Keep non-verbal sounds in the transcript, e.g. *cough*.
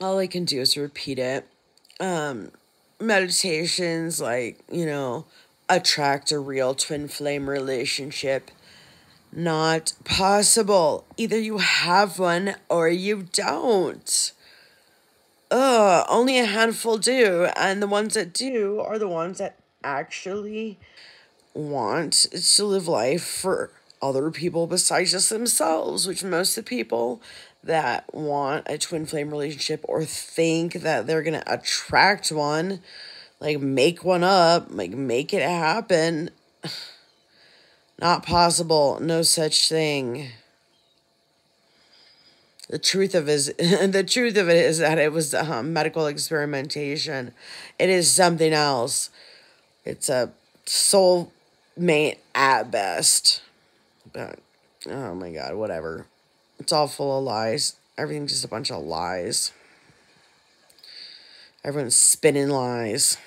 all I can do is repeat it. Um, meditations like, you know, attract a real twin flame relationship. Not possible. Either you have one or you don't. Ugh, only a handful do, and the ones that do are the ones that actually want to live life for other people besides just themselves, which most of the people that want a twin flame relationship or think that they're going to attract one, like make one up, like make it happen. *sighs* Not possible. No such thing. The truth of is *laughs* the truth of it is that it was um, medical experimentation. It is something else. It's a soul mate at best. But oh my god, whatever. It's all full of lies. Everything's just a bunch of lies. Everyone's spinning lies.